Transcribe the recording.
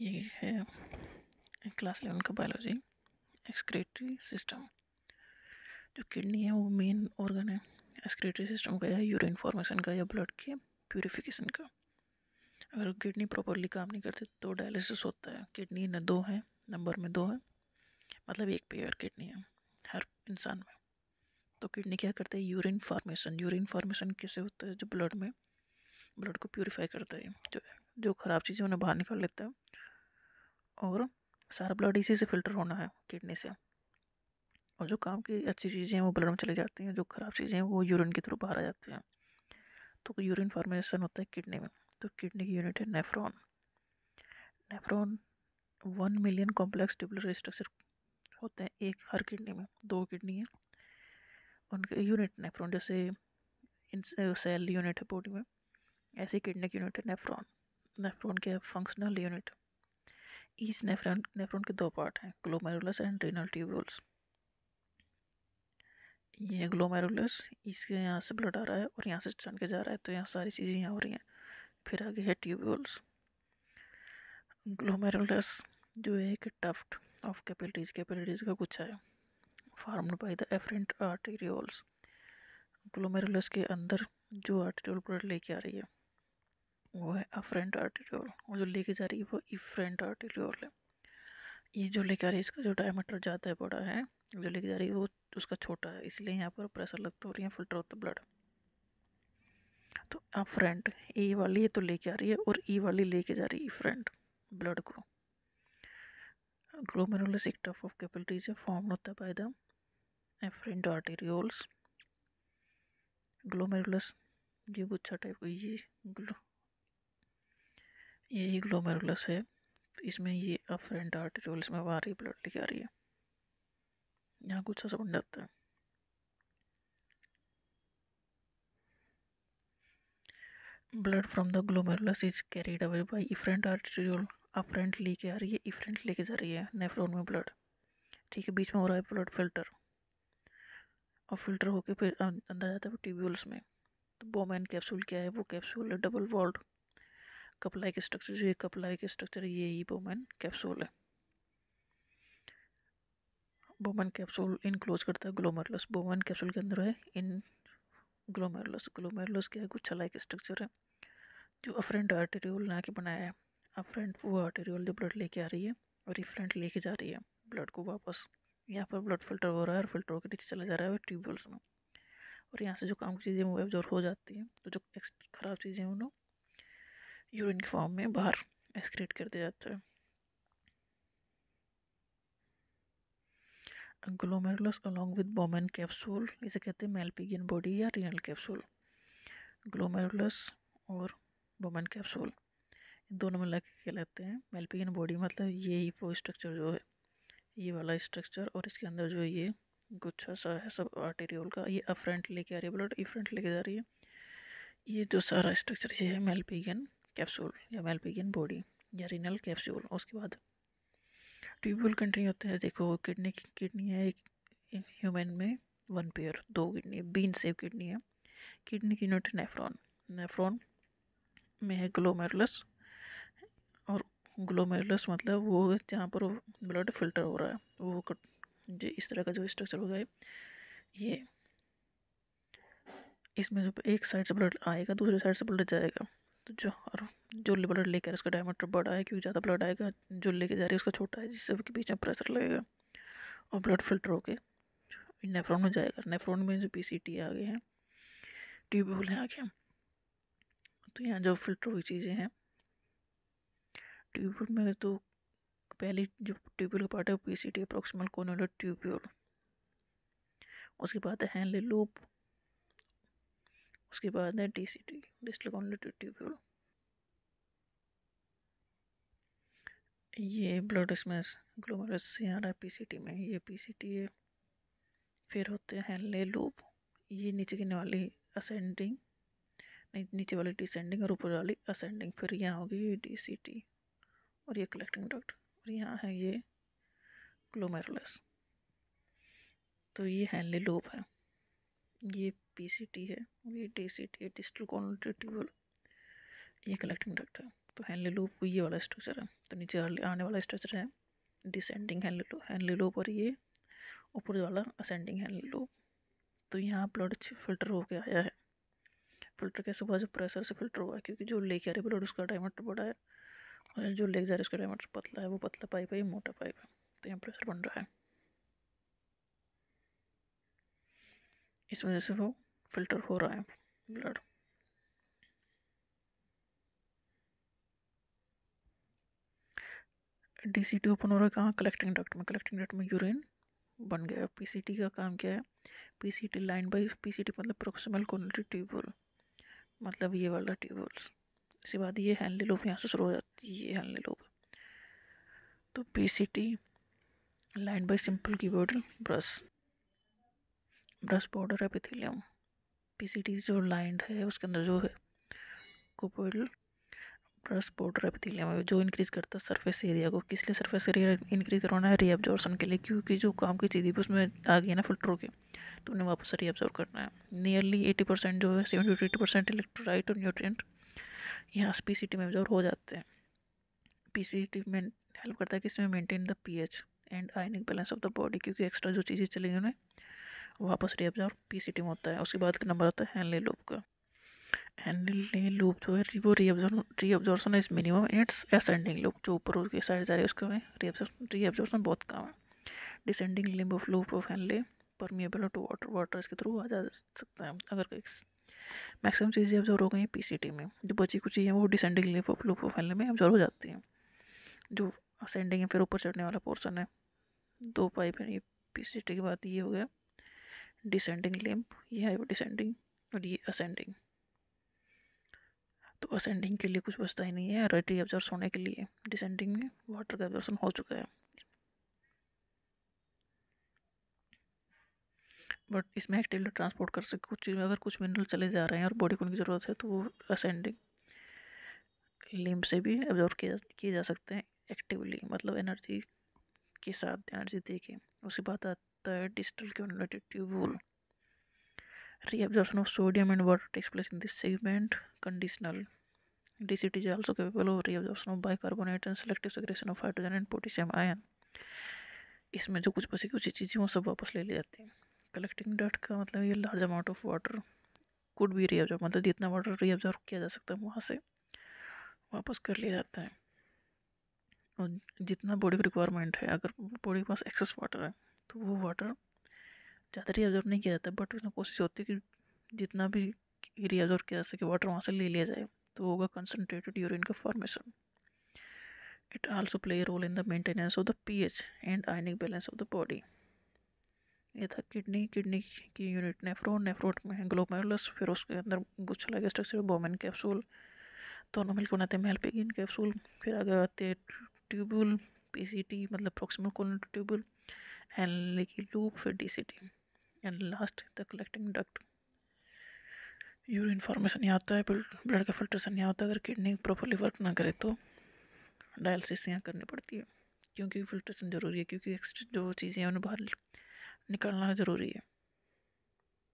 ये है class eleven का बायोलॉजी एक्सक्रेटरी सिस्टम जो किडनी है, वो मेन ऑर्गन है. एक्सक्रेटरी सिस्टम का या यूरिन फॉर्मेशन का या ब्लड के प्यूरिफिकेशन का. अगर किडनी प्रॉपरली काम नहीं करती तो डायलिसिस होता है. किडनी न दो है नंबर में दो है. मतलब एक पेयर किडनी है, हर इंसान में. तो किडनी क्या करता है? यूरिन फॉर्मेशन यूरिन फॉर्मेशन कैसे होता है? जो ब्लड में ब्लड को प्योरीफाई करता है. जो जो ख़राब चीज़ें उन्हें बाहर निकाल लेता है. और सारा ब्लड इसी से फ़िल्टर होना है किडनी से। और जो काम की अच्छी चीज़ें हैं, वो ब्लड में चली जाती हैं, जो ख़राब चीज़ें हैं, वो यूरिन के थ्रू बाहर आ जाती हैं। तो यूरिन फॉर्मेशन होता है किडनी में। तो किडनी की यूनिट है nephron nephron one million complex tubular structure होते हैं एक हर किडनी में। दो किडनी है। उनके यूनिट नेफ्रॉन जैसे इन सेल यूनिट है बॉडी में, ऐसी किडनी की यूनिट है नेफ्रॉन नेफ्रॉन के फंक्शनल यूनिट इस नेफ्रॉन नेफ्रॉन के दो पार्ट हैं ग्लोमेरुलस एंड रीनल ट्यूब्यूल्स ये ग्लोमेरुलस इसके यहाँ से ब्लड आ रहा है और यहाँ से चन के जा रहा है तो यहाँ सारी चीज़ें यहाँ हो रही हैं। फिर आगे है ट्यूब्यूल्स ग्लोमेरुलस जो है एक टफ्ट ऑफ़ कैपिलरीज कैपिलरीज का गुच्छा है formed by the efferent arterioles glomerulus के अंदर जो आर्टेरियोल ब्लड लेके आ रही है वो है अफ्रेंट आर्टेरियोल वो जो लेके जा रही है वो इफ्रेंट आर्टेरियोल है। ये जो लेके आ रही है, इसका जो डायमीटर ज़्यादा है, बड़ा है, जो लेके जा रही है वो उसका छोटा है, इसलिए यहाँ पर प्रेशर लगता हो रही है फ़िल्टर होता ब्लड तो अफ्रेंट ए वाली ये तो लेके आ रही है और ई वाली लेके जा रही है फ्रेंट ब्लड को। ग्लोमेरुलस एक टफ ऑफ़ कैपिलरीज है फॉर्म होता है by the efferent arterioles glomerulus ये गुच्छा टाइप ये ये ग्लोमेरुलस है। तो इसमें ये अफरेंट आर्टेरियोल इसमें रही ब्लड लेके आ रही है। यहाँ कुछ ऐसा बन जाता है। Blood from the glomerulus is carried away by efferent arteriole afferent लेके आ रही है इफरेंट लेके जा रही है नेफ्रॉन में ब्लड ठीक है, बीच में हो रहा है ब्लड फ़िल्टर और फ़िल्टर होके फिर अंदर जाता है ट्यूब्यूल्स में। तो बोमैन कैप्सूल क्या है? वो कैप्सूल है double walled cup like structure, जो ये कप लाइक स्ट्रक्चर ये ही बोमैन कैप्सूल है। बोमन कैप्सूल इनक्लोज करता है ग्लोमेरुलस। बोमन कैप्सूल के अंदर है, इन ग्लोमेरुलस। ग्लोमेरुलस क्या है? गुच्छा लाइक स्ट्रक्चर है, जो अफ्रेंट आर्टेरियोल ना के बनाया है। अफ्रेंट वो आर्टेरियोल जो ब्लड लेके आ रही है और रिफ्रेंट लेके जा रही है ब्लड को वापस। यहाँ पर ब्लड फ़िल्टर हो रहा है और फ़िल्टर होकर नीचे चला जा रहा है ट्यूबवेल्स में। और यहाँ से जो काम की चीज़ें वो एब्जॉर्व हो जाती हैं तो जो ख़राब चीज़ें हैं उन्होंने यूरिन के फॉर्म में बाहर एक्सक्रीट कर दिया जाता है। Glomerulus along with Bowman capsule इसे कहते हैं मेल्पिगियन बॉडी या रीनल कैप्सूल ग्लोमेरुलस और बोमेन कैप्सूल इन दोनों में लग कहलाते हैं? मेलपिगियन बॉडी मतलब ये वो स्ट्रक्चर जो है, ये वाला स्ट्रक्चर और इसके अंदर जो ये गुच्छा सा है, सब आर्टेरियोल का, ये अफ्रंट लेके आ रही है ब्लड इफ्रंट लेके जा रही है। ये जो सारा स्ट्रक्चर ये है मेल्पिगियन कैप्सूल या मेल्पिगियन बॉडी या रिनल कैप्सूल उसके बाद ट्यूबुल कंट्री होते हैं, देखो किडनी किडनी है, एक ह्यूमन में वन पेयर दो किडनी बीन सेव किडनी है, किडनी की यूनिट नेफ्रॉन नेफ्रॉन में है ग्लोमेरुलस और ग्लोमेरुलस मतलब वो जहाँ पर ब्लड फ़िल्टर हो रहा है, वो जो इस तरह का जो स्ट्रक्चर होगा, ये, इसमें जब एक साइड से ब्लड आएगा, दूसरी साइड से ब्लड जाएगा। जो और जो ब्लड लेकर उसका डायमीटर बड़ा है क्योंकि ज़्यादा ब्लड आएगा? जो लेके जा रही है उसका छोटा है, जिससे के बीच में प्रेशर लगेगा और ब्लड फ़िल्टर होके नेफ्रॉन में जाएगा। नेफ्रॉन में जो पी सी टी आ गए हैं ट्यूब्यूल हैं आगे तो यहाँ जो फ़िल्टर हुई चीज़ें हैं ट्यूब्यूल में तो पहली जो ट्यूब्यूल का पार्ट है वो P C T proximal convoluted tubule उसके बाद है लूप उसके बाद है D C T distal convoluted tubule ये ब्लड इसमें ग्लोमरस से आ रहा है पीसीटी में ये पीसीटी है. फिर होते हैं ले लूप, ये नीचे गिरने वाली असेंडिंग नहीं, नीचे वाली डिसेंडिंग और ऊपर वाली असेंडिंग फिर यहाँ होगी सी टी और ये कलेक्टिंग डक्ट और यहाँ है ये ग्लोमेरुलस तो ये हैंले लूप है. ये पीसीटी है, ये डीसीटी है डिस्टल कॉन्ट्रिट्यूबल ये कलेक्टिंग डक्ट है तो हैंनली लूप ये वाला स्ट्रक्चर है तो नीचे आने वाला स्ट्रक्चर है descending Henle loop Henle loop और ये, ऊपर वाला असेंडिंग हैंनली लूप तो यहाँ ब्लड फ़िल्टर होके आया है. फ़िल्टर कैसे हुआ जो प्रेशर से फ़िल्टर हुआ क्योंकि जो लेके आ रहे ब्लड उसका डायमीटर बड़ा है, और जो लेके जा रहा है, उसका डायमीटर पतला है, वो पतला पाइप है, ये मोटा पाइप है तो यहाँ प्रेशर बन रहा है. इस वजह से वो फ़िल्टर हो रहा है ब्लड डीसीटी ओपन हो रहा है कहाँ? कलेक्टिंग डक्ट में कलेक्टिंग डक्ट में यूरिन बन गया पीसीटी का काम क्या है? पीसीटी लाइन बाय पीसीटी मतलब प्रोक्सिमल कोनरी ट्यूबुल मतलब ये वाला ट्यूबुल्स इसके बाद ये हैंडली लूप यहाँ से शुरू हो जाती है, ये हैंडली लूप तो PCT line by simple cuboidal brush brush border epithelium PCT जो लाइंड है, उसके अंदर जो है कोपोइडल ब्रश बॉर्डर एपिथेलियम जो इंक्रीज करता है सरफेस एरिया को। किस लिए सरफेस एरिया इंक्रीज करवाना है? रीअब्जॉर्सन के लिए, क्योंकि जो काम की चीज़ थी उसमें आ गई है ना फ़िल्टर के तो उन्हें वापस रीअब्जॉर्व करना है। नियरली एटी परसेंट जो है seventy to eighty percent electrolyte और न्यूट्रिएंट यहाँ पी सी टी में ऑब्जॉर्व हो जाते हैं। पी सी टी में हेल्प करता है कि इसमें maintain the P H and ionic balance of the body क्योंकि एक्स्ट्रा जो चीज़ें चलेंगी उन्हें वापस रीअब्जॉर्व पी सी टी में होता है, उसके बाद का नंबर आता है हैंडली लूप का। हैंडली लूप जो है, वो reabsorb is minimum it's ascending loop जो ऊपर के साइड जा रही है, उसका रीअब्जॉर्सन बहुत कम है। Descending limb of loop of Henle permeable to water water इसके थ्रू आ जा सकता है, अगर मैक्सिमम चीज़ें ऑब्जॉर्व हो गई हैं पीसीटी में। जो बची कुछ चीज़ें वो descending limb of loop of Henle में ऑब्जॉर्व हो जाती हैं। जो असेंडिंग है, फिर ऊपर चढ़ने वाला पोर्सन है। दो पाइप है, ये पीसीटी के बाद ये हो गया। डिसेंडिंग लिम्ब ये है वो डिसेंडिंग और ये असेंडिंग तो असेंडिंग के लिए कुछ बचता ही नहीं है रेडी एब्जॉर्स होने के लिए डिसेंडिंग में वाटर का एब्जॉर्सन हो चुका है. बट इसमें एक्टिवली ट्रांसपोर्ट कर सके कुछ अगर कुछ मिनरल चले जा रहे हैं और बॉडी को उनकी ज़रूरत है तो वो असेंडिंग लिम्ब से भी एब्जॉर्व किया, किए जा सकते हैं एक्टिवली मतलब एनर्जी के साथ एनर्जी दे के. उसके बाद आता है distal convoluted tubule reabsorption of sodium and water takes place in this segment conditional DCT is also capable of reabsorption of bicarbonate and selective segregation of hydrogen and potassium ion इसमें जो कुछ बची कुछ चीज़ें वो सब वापस ले ली जाती हैं कलेक्टिंग डट का मतलब ये large amount of water could भी रीअब्जॉर्व मतलब जितना वाटर रीअब्जॉर्व किया जा सकता है वहाँ से वापस कर लिया जाता है और जितना बॉडी को रिक्वायरमेंट है अगर बॉडी के पास एक्सेस वाटर है तो वो वाटर ज़्यादा रीअब्जॉर्व नहीं किया जाता बट उसमें कोशिश होती है कि जितना भी रीअब्जॉर्व किया जा सके वाटर वहाँ से ले लिया जाए तो होगा कंसनट्रेटेड यूरिन का formation it also play role in the maintenance of the pH and ionic balance of the body ये था किडनी किडनी की यूनिट नेफ्रोन नेफ्रोट में ग्लोमेरुलस फिर उसके अंदर गुच्छा लगे स्ट्रक्चर बोमेन कैप्सूल दोनों मिलकर बनाते हैं मेल्पिगिन कैप्सूल फिर आगे आते हैं ट्यूबुल पीसीटी मतलब proximal convoluted tubule and loop फिर T and last the collecting duct urine formation यहाँ आता है ब्लड का फिल्ट्रेशन यहाँ होता है। अगर किडनी प्रॉपरली वर्क ना करे तो डायलिसिस यहाँ करनी पड़ती है। क्योंकि फिल्ट्रेशन ज़रूरी है, क्योंकि एक्स्ट्रा जो चीज़ें हैं उन्हें बाहर निकलना ज़रूरी है।